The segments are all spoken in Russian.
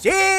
Всем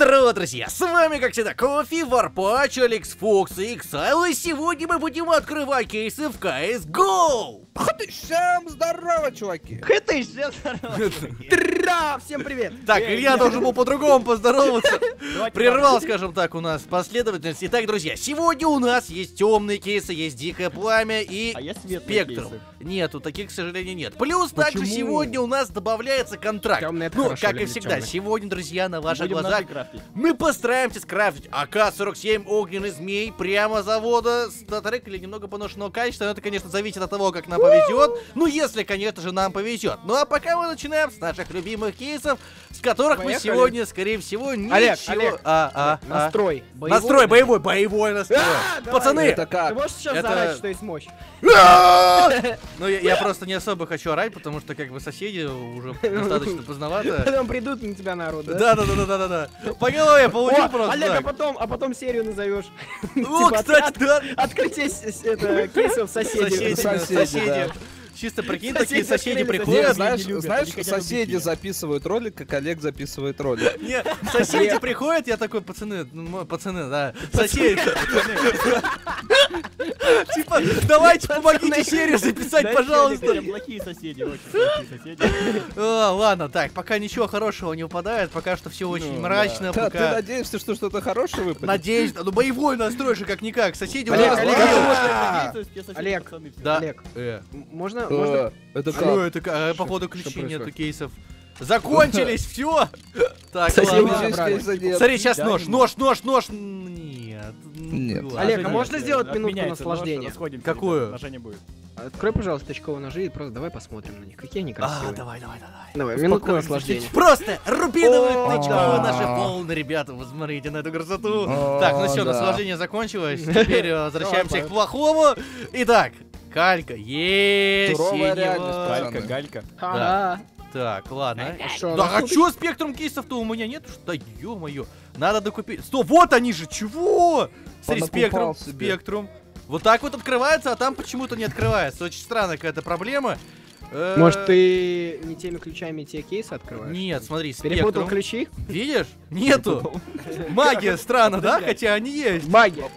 здорово, друзья! С вами, как всегда, Кофе, Варпач, Алекс Фокс и Иксайл, и сегодня мы будем открывать кейсы в CSGO! Всем здорово, чуваки! Это всем здорово. Тра, всем привет! Так, Илья должен был по-другому поздороваться. Прервал, скажем так, у нас последовательность. Итак, друзья, сегодня у нас есть темные кейсы, есть дикое пламя и А спектрум. Нету, таких, к сожалению, нет. Плюс также сегодня у нас добавляется контракт. Ну, как и всегда, сегодня, друзья, на ваших глазах ножи крафтить. мы постараемся скрафтить АК-47 огненный змей прямо с завода статрек или немного поношенного качества. Но это, конечно, зависит от того, как нам повезет. Ну, если, конечно же, нам повезет. Ну, а пока мы начинаем с наших любимых кейсов, с которых мы Поехали. сегодня, скорее всего, ничего... Олег, Олег, А, а, а. Настрой. Настрой боевой, боевой настрой. А. Пацаны! Это Ты как? можешь сейчас Это- заорать, что есть мощь? Ну, я, я просто не особо хочу орать, потому что, как бы, соседи уже достаточно поздновато. Потом придут на тебя народ, да? Да, По голове получил просто. Олег, а потом, а потом серию назовешь. О, Типа, кстати, да. Открытие кейсов соседей. Соседи. Чисто прикинь, Соседи такие соседи приходят. знаешь, не любят, знаешь, соседи записывают ролик, как Олег записывает ролик. Не, соседи приходят, я такой, пацаны, ну, пацаны, да, соседи. Типа, давайте помогите серию записать, пожалуйста. Олег, плохие соседи, очень плохие соседи. А, Ладно, так, пока ничего хорошего не выпадает, пока что все очень Ну, мрачно, Ты надеешься, что что-то хорошее выпадет? Надеюсь, ну боевой настрой же как-никак, соседи у Олег, нас Олег, а, Олег. Да. Олег, Э, м- можно, Э, можно... Это как? это? а, Походу ключей нету кейсов. Закончились, все. Так, ладно. нет. Смотри, сейчас нож, нож, нож, нож. Нет. Нет. Ладно. Олег, а можно нет, сделать минутку наслаждения? Какую? будет. Открой, пожалуйста, точковые ножи и просто давай посмотрим на них. Какие они А, красивые. давай, давай, давай. Давай, минутка наслаждения. Просто рубиновые наши а. волны, ребята, вы смотрите на эту красоту. О, Так, ну все, да. наслаждение закончилось. Теперь э, возвращаемся к плохому. Итак, калька. Есть. Суровая реальность, Галька, Пацаны. галька. Ага. Так, ладно. Шо, Да ну, а чё спектрум кейсов-то у меня нет? Что, ё-моё. Надо докупить. Стоп, вот они же, чего? Смотри, спектрум, себе. спектрум. Вот так вот открывается, а там почему-то не открывается. Очень странная какая-то проблема. Э, Может, ты не теми ключами те кейсы открываешь? Нет, смотри, Перепутал спектрум. ключи? Видишь? Нету. Магия странно, да? Хотя они есть. Магия.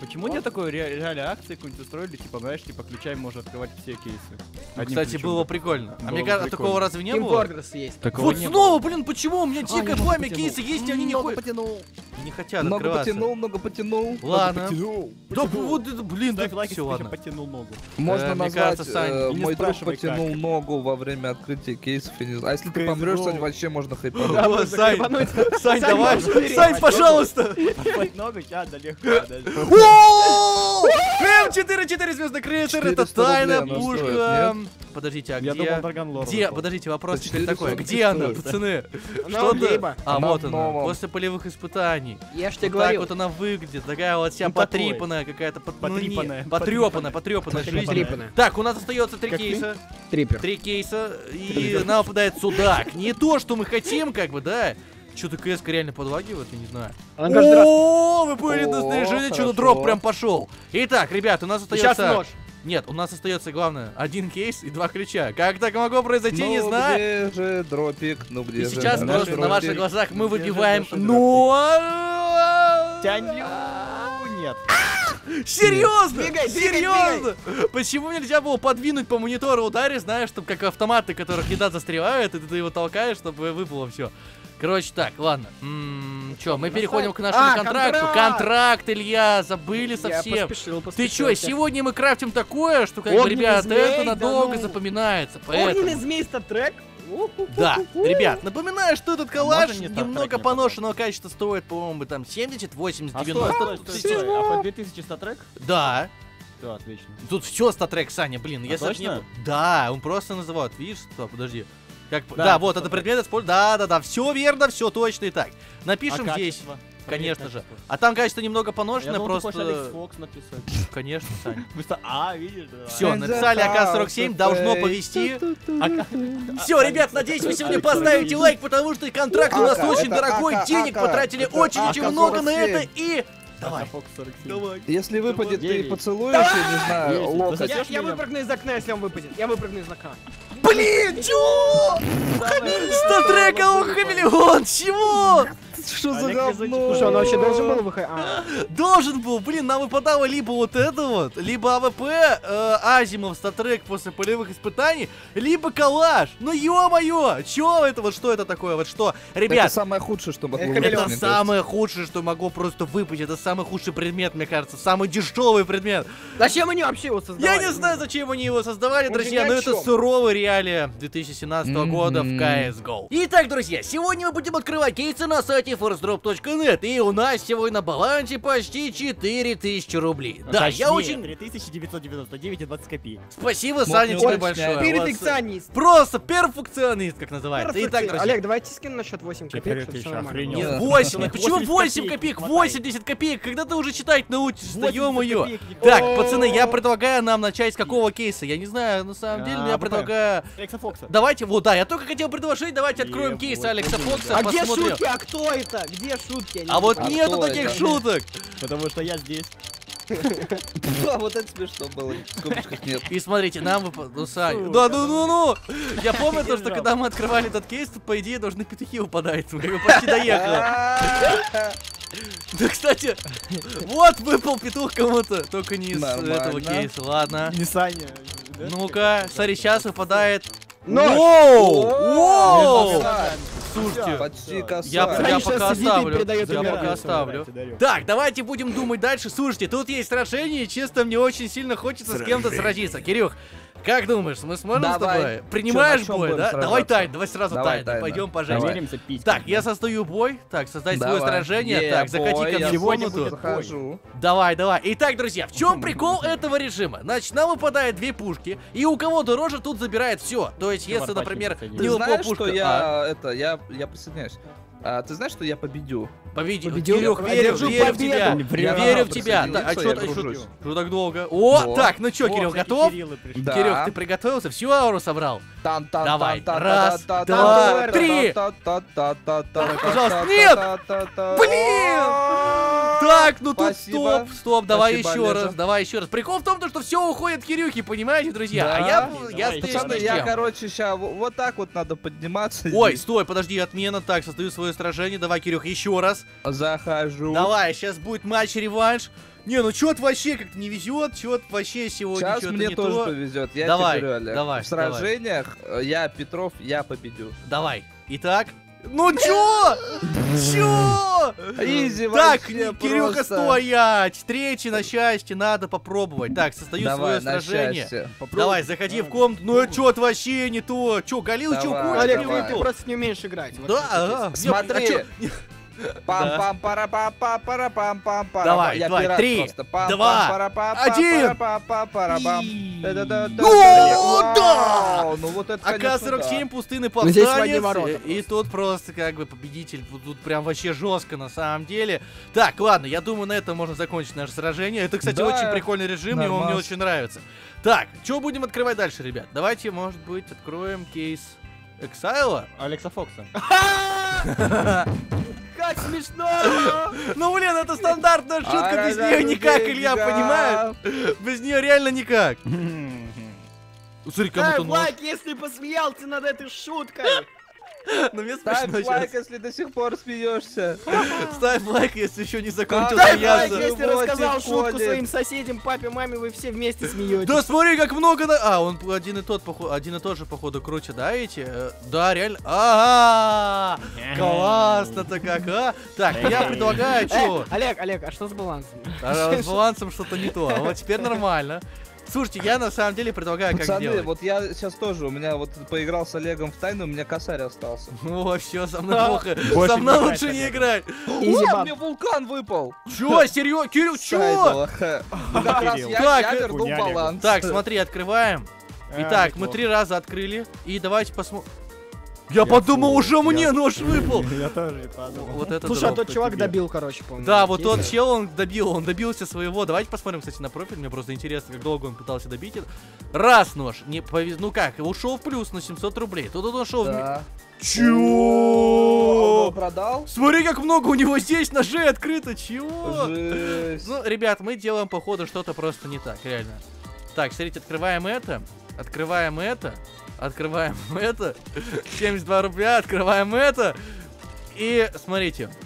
Почему нет такой ре- реальной акции какую-нибудь устроили, типа, знаешь, типа ключами можно открывать все кейсы? Ну, Одним Кстати, ключом. было прикольно. А Было мне кажется, такого разве не Team было? Fortress есть. Такого Вот не снова, блин, почему у меня дикое немного пламя кейсы есть, и они не ходят? потянул. Не хотят Много открываться. потянул, много потянул. Ладно. Потянул. Да потянул. вот это, блин, да Ставь лайк, все, ладно. потянул ногу. Можно Э, назвать, кажется, Сань, э, мой друг потянул как. ногу во время открытия кейсов. я не знаю. А если ты помрешь, Сань, вообще можно хайпануть. Да, Сань. Сань, давай. Сань, пожалуйста. Ногу, а, да легко. Да. О! М4, 4 звездный крейсер, это 400 рублей тайная она пушка. Подождите, а где? Где? Подождите, вопрос теперь 400 такой. Где она, пацаны? Она Что Гейба. А, Она вот она. После полевых испытаний. Я ж тебе говорил. вот она выглядит, такая вот вся Ну, такой. потрепанная какая-то, под- ну, Потрепанная. потрепанная, жизнь. Так, у нас остается три кейса. Трипер. Три кейса, и нам выпадает судак. Не то, что мы хотим, как бы, да? Что-то КС реально подлагивает, я не знаю. Она каждый раз... О, вы были на О, снаряжение, что-то дроп прям пошел. Итак, ребят, у нас остается... Сейчас нож. Нет, у нас остается главное, один кейс и два ключа. Как так могло произойти, не Ну, знаю. где же дропик? Ну где И же сейчас наш просто на ваших дропик? глазах мы Где же выбиваем наш но... Тянь. Нет. Серьезно? Серьезно? Почему нельзя было подвинуть по монитору ударе, знаешь, чтобы как автоматы, которых еда застревает, и ты его толкаешь, чтобы выпало все. Короче, так, ладно. Чё, мы переходим к нашему А, контракту. контракт! Контракт, Илья, забыли Я совсем. поспешил, Ты поспешил. чё, сегодня мы крафтим такое, что, как бы, Огненный ребят, змей, это да надолго ну. запоминается. Огненный Поэтому... змей трек. Да, ребят, напоминаю, что этот калаш можно не немного не поношенного качества стоит, по-моему, там 70, 80, А 90 стой, стой, стой, стой. А по 2000 статрек? Да, Все, отлично. тут все статрек, Саня, блин, А не точно? было- Да, он просто называет, видишь, что, подожди. Как, да, Да, вот, это предмет используется. Да, да, да, все верно, все точно и так. Напишем А здесь, конечно Проверь же. А там качество немного Я поношенное, думал, просто... Алекс Фокс написать. Конечно, Саня. Просто, а, видишь, да. Все, написали АК-47, house of должно повести. Все, ребят, надеюсь, вы сегодня поставите 47. лайк, потому что контракт у нас очень дорогой, денег потратили очень-очень много на 47. это и... Давай. Фокс 47. Давай. Если выпадет, ты поцелуешь, я не знаю, локоть. Да Я, я выпрыгну из окна, если он выпадет. Я выпрыгну из окна. Блин, чё? StatTrak хамелеон, чего? Что за говно? Слушай, он вообще должен был выходить? А, Должен был, блин, нам выпадало либо вот это вот, либо AWP, э, Asiimov, StatTrak после полевых испытаний, либо калаш. Ну ё-моё, чё это, вот что это такое, вот что? Это Ребят, самое худшее, что могло Это быть, это самое худшее, что могу просто выпить, это самый худший предмет, мне кажется, самый дешевый предмет. Зачем они вообще его создавали? Я не знаю, зачем они его создавали, же друзья, но это чём. суровая реалия 2017 года в. CSGO. Итак, друзья, сегодня мы будем открывать кейсы на сайте forestdrop.net, и у нас сегодня на балансе почти 4000 рублей. Да, я очень... 3999 и 20 копеек. Спасибо, Мог Саня, тебе большое. а? Перфекционист. Просто перфекционист, как называется. Итак, друзья. Олег, давайте скину на счет 8 копеек. Нет, Да. 8, Нет, почему 80 8 копеек, копеек? хватай. 80 копеек, когда ты уже читать научишься, 80 ё-моё. Так, пацаны, я предлагаю нам начать с какого кейса? Я не знаю, на самом деле, но я А, предлагаю... Экса Фокса. Давайте, вот, да, я только хотел предложить, давайте откроем кейс Алекса Фокса, А где шутки? А кто это? Где шутки? А вот А нету таких это? шуток. Потому что я здесь. Да, вот это смешно было. В скобочках нет. И смотрите, нам выпадает... Ну, да ну ну ну! Я помню то, что когда мы открывали этот кейс, тут, по идее, должны петухи выпадать. Мы почти доехали. Да, кстати, вот выпал петух кому-то, только не из этого кейса. Ладно. Не Саня. да? Ну-ка, смотри, сейчас выпадает... Нож! Воу! Слушайте, Почти косарь. я, я пока оставлю. Я умирать. пока оставлю. Так, давайте будем думать дальше. Слушайте, тут есть сражение, и честно, мне очень сильно хочется с кем-то сразиться. Кирюх, как думаешь, мы сможем с Давай. тобой? Принимаешь Чё, бой, да? сражаться? Давай тайно, давай сразу Давай тайно. тайно. Пойдем поженимся. Так, я состою бой. Так, создать свое Давай. сражение. Е, Так, заходи ко мне в комнату. Захожу. Давай, давай. Итак, друзья, в чем прикол этого режима? Значит, нам выпадает две пушки, и у кого дороже, тут забирает все. То есть, если, например. Ты не знаешь, пушка, что а я это я я присоединяюсь. А, ты знаешь, что я победю? победил. Победил. Кирюх, верю, Одержу верю в тебя. Я Верю в тебя. Да, а что я так так долго? О, Вот. так, ну что, Кирилл, готов? Да. Кирюх, ты приготовился? Всю ауру собрал? Тан -тан Давай. Раз, два, три. Пожалуйста, нет! Блин! Так, ну тут Спасибо. стоп, стоп, давай Спасибо, еще Олежа. раз, давай еще раз. Прикол в том, то, что все уходит к Кирюхе, понимаете, друзья? А Да. я, Давай, я Пацаны, я, чем. короче, сейчас вот так вот надо подниматься. Ой, здесь. стой, подожди, отмена. Так, создаю свое сражение. Давай, Кирюх, еще раз. Захожу. Давай, сейчас будет матч-реванш. Не, ну чё-то вообще как-то не везет, чё-то вообще сегодня Сейчас чё-то мне не тоже то. повезет. Я Давай, тебе говорю, Олег. давай, В сражениях э, я Петров, я победю. Давай. Итак. Ну чё? Чё? Изи Так, Кирюха, просто. стоять! Встречи на счастье надо попробовать. Так, создаю Давай, свое сражение. Давай, заходи в комнату. Ну чё-то вообще не то. Чё, Галил, чё, Давай, Коля, Олег, давай. ты то. просто не умеешь играть. Да, это ага. вот. Смотри. А чё? Пам пам пара пам пам пара пам пам пара Давай, Я давай, три, два, один. Ну, да! Ну вот это, АК-47, конечно, пустынный Ну, здесь в одни повстанец. И тут просто как бы победитель. Тут- прям вообще жестко на самом деле. Так, ладно, я думаю, на этом можно закончить наше сражение. Это, кстати, очень прикольный режим, он мне очень нравится. Так, что будем открывать дальше, ребят? Давайте, может быть, откроем кейс Эксайла. Алекса Фокса. Как смешно! Ну, блин, это стандартная да. шутка, без нее никак, Илья, понимаешь? Без нее реально никак. Смотри, кому-то нож. лайк, если посмеялся над этой шуткой! Ну, мне Ставь смешно лайк, сейчас. если до сих пор смеешься. Ставь лайк, если еще не закончил Дай лайк, если Вот рассказал шутку ходит. своим соседям, папе, маме, вы все вместе смеетесь. Да смотри, как много на... А, он один и тот, походу, один и тот же, походу, круче, да, эти? Э, Да, реально. Ага! Классно-то как, а? Так, я предлагаю, Э, что? Олег, Олег, а что с балансом? с балансом что-то не то. А вот теперь нормально. Слушайте, я на самом деле предлагаю, как Пацаны, сделать. вот я сейчас тоже, у меня вот поиграл с Олегом в тайну, у меня косарь остался. О, все, со мной плохо. Со мной лучше не играть. О, мне вулкан выпал! Чё, серьезно? Кирилл, чё? Ну, как раз Кирилл. я, э, вернул баланс. Так, смотри, открываем. Итак, мы три раза открыли. И давайте посмотрим. Я подумал, фу, уже я- мне нож выпал. Я тоже подумал. Вот это Слушай, а тот чувак тебе. добил, короче, по-моему. Да, вот тот чел, он добил, он добился своего. Давайте посмотрим, кстати, на профиль. Мне просто интересно, как долго он пытался добить это. Раз нож, не повез... ну как, ушел в плюс на 700 рублей. Тут он ушел в... Да. Чё? Он продал? Смотри, как много у него здесь ножей открыто, чего? Жесть. Ну, ребят, мы делаем, походу, что-то просто не так, реально. Так, смотрите, открываем это, открываем это. Открываем это. 72 рубля, открываем это. И смотрите.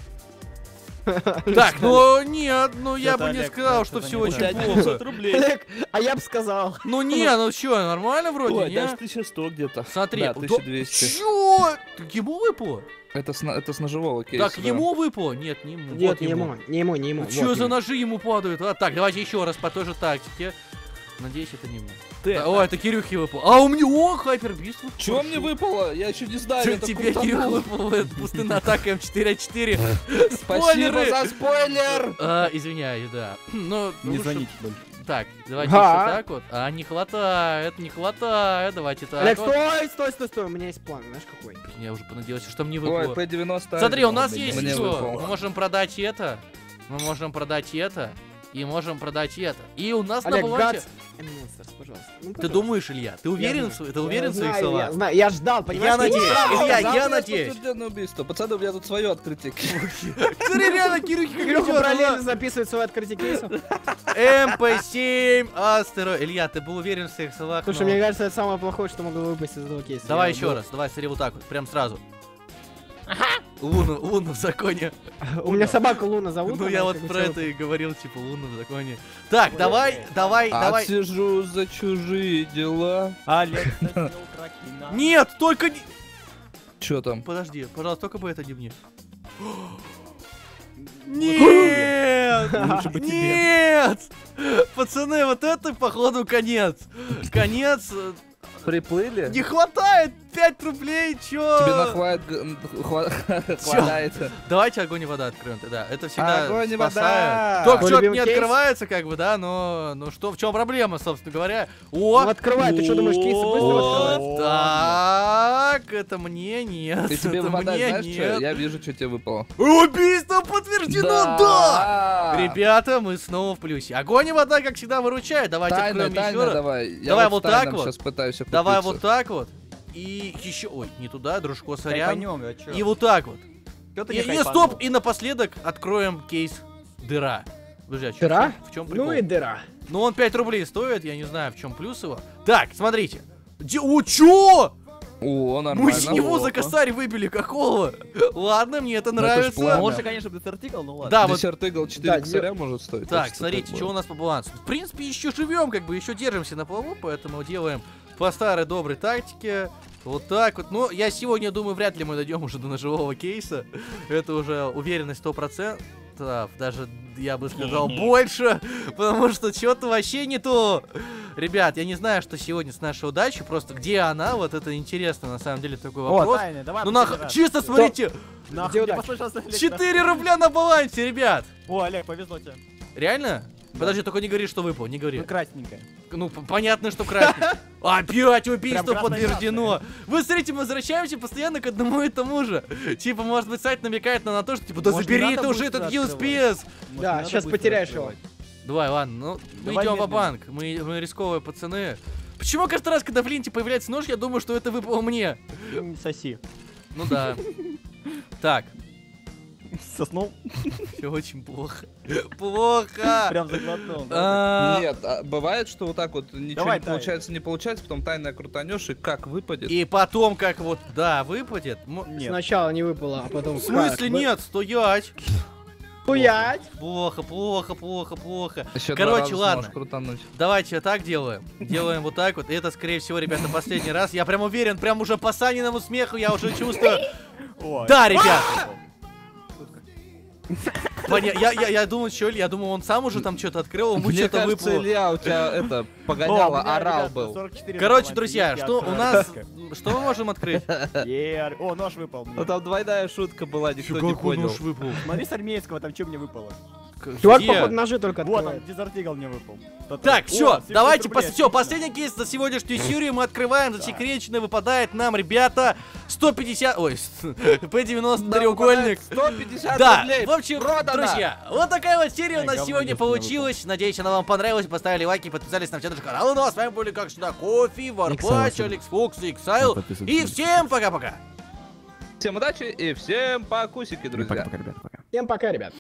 Так, ну нет, ну я бы не сказал, что все очень плохо. а я бы сказал. Ну не, ну что, нормально вроде, Ой, не? даже 1100 где-то. Смотри, Да, да- 1200. Чё? Ему выпало? Это с, это с ножевого кейса. Так, да. ему выпало? Нет, не ему. Нет, вот не ему, не ему, не ему. Что вот за ему. ножи ему падают? А, так, давайте еще раз по той же тактике. Надеюсь, это не ему. Ты, Да, О, это Кирюхе выпало. А у меня, о, хайпербист. выпал. Чего мне выпало? Я еще не знаю. так Тебе. Кирюха выпал это пустынная атака М4А4. Спасибо Спойлеры! за спойлер! А, извиняюсь, да. Ну, Не ну, звоните больше. Так, давайте еще так вот. А, не хватает, не хватает. Давайте так Олег, вот. стой, стой, стой, стой, у меня есть план, знаешь какой? Я уже понадеялся, что мне Ой, выпало. P90. Смотри, у нас есть Мне что? выпало. Мы можем продать это. Мы можем продать это. И можем продать это. И у нас на Олег, балансе... Gods, Monsters, пожалуйста. Ну, Ты думаешь, Илья? Ты уверен, Я в ты уверен я в своих знаю, словах? Я знаю, я ждал, понимаешь? Я не надеюсь, Илья, сказал. я надеюсь. Подтвержденное убийство. Пацаны, у меня тут свое открытие. Смотри, реально, Кирюхи как Кирюха идёт, параллельно записывает свое открытие кейсов. MP7 Asterion. Илья, ты был уверен в своих словах? Слушай, мне кажется, это самое плохое, что могло выпасть из этого кейса. Давай Я еще раз, давай, смотри, вот так вот, прям сразу. Луна, Луна в законе. У меня собака Луна зовут. Ну я вот про это и говорил, типа, Луна в законе. Так, давай, давай, А давай. Отсижу за чужие дела. Олег. Нет, только не... Че там? Подожди, пожалуйста, только бы это не мне. Нет! Лучше бы тебе. Нет! Пацаны, вот это, походу, конец. Конец. Приплыли? Не хватает 5 рублей, чё? Тебе хва- хватает. Давайте огонь и вода откроем тогда. Это всегда Огонь и вода! Только любимый не открывается, как бы, да, но... Ну что, в чем проблема, собственно говоря? Ну О! открывай, ты что думаешь, кейсы быстро О, открываются? Так, это мне нет. Ты тебе это выпадает, мне знаешь нет. что? Я вижу, что тебе выпало. Убийство подтверждено, да! Ребята, мы снова в плюсе. Огонь и вода, как всегда, выручает. Давайте откроем еще тайна, раз. давай. Давай вот так вот. Сейчас пытаюсь Давай вот так вот. И еще... Ой, не туда, дружко, сорян. А чё? И вот так вот. Чё ты И, не и стоп, и напоследок откроем кейс дыра. Подожди, а Дыра? В чем прикол? Ну и дыра. Ну он 5 рублей стоит, я не знаю, в чем плюс его. Так, смотрите. Де- О, чё? О, Мы нормально. с него за косарь выбили какого? Ладно, мне это Ну, нравится. Лучше, конечно, бы десертикал, ну ладно. Да, вот Десерт игл 4 Да, косаря может стоить. Так, смотрите, что у нас по балансу. В принципе, еще живем, как бы, еще держимся на плаву, поэтому делаем по старой доброй тактике. Вот так вот. Ну, я сегодня думаю, вряд ли мы дойдем уже до ножевого кейса. Это уже уверенность 100%. Даже, я бы сказал, больше. Потому что что-то вообще не то. Ребят, я не знаю, что сегодня с нашей удачей. Просто где она? Вот это интересно, на самом деле, такой вопрос. тайны, давай Ну, нах... чисто смотрите, Нахуй, Где мне удача? послышался Олег, 4 рубля на балансе, ребят. О, Олег, повезло тебе. Реально? Подожди, только не говори, что выпал, не говори. Ну, красненькая. Ну, понятно, что красный. Опять убийство подтверждено. Вы смотрите, мы возвращаемся постоянно к одному и тому же. Типа, может быть, сайт намекает на, на то, что, типа, да Может, забери ты уже этот? USPS. Да, сейчас потеряешь открывать? Давай, ладно, ну, мы идем в банк мы, мы рисковые пацаны. Почему каждый раз, когда в ленте появляется нож, я думаю, что это выпало мне? Соси. Ну да. Так, Соснул? все очень плохо. Плохо. Прям заглотнул. А, Нет, а бывает, что вот так вот ничего не получается, не получается, потом тайно крутанешь и как выпадет. И потом, как вот, да, выпадет. Сначала не выпало, а потом В смысле нет, стоять. Хуять! Плохо, плохо, плохо, плохо. Еще Короче, два раза ладно. Давайте так делаем. Делаем вот так вот. И это, скорее всего, ребята, последний раз. Я прям уверен, прям уже по Саниному смеху я уже чувствую. Да, ребят! Поня- Я, я, я думал, что ли, я думал, он сам уже там что-то открыл, ему что-то выпало. Илья, у тебя это погоняло, орал был. 44 Короче, друзья, что я у нас... Что мы можем открыть? О, нож выпал. Ну там двойная шутка была, никто не понял. выпал? Смотри с армейского, там что мне выпало? Чувак, Где? походу, ножи только Вот, открывает. там дезертигл мне выпал. Тот- Так, все, 70 давайте, рублей, все, отлично. последний кейс за сегодняшнюю серию мы открываем, засекреченный выпадает нам, ребята, 150, ой, P90 треугольник. 150 Да, рублей. в общем, продано. друзья, вот такая вот серия у Ай, нас говно сегодня получилась. Надеюсь, она вам понравилась. Поставили лайки, подписались на все наши каналы. Ну а с вами были, как всегда, Кофи, Варпач. Алекс Фокс и Иксайл. Подписывайтесь И на всем пока-пока. Всем удачи и всем покусики, друзья. Пока-пока, ребята, пока. Всем пока, ребят.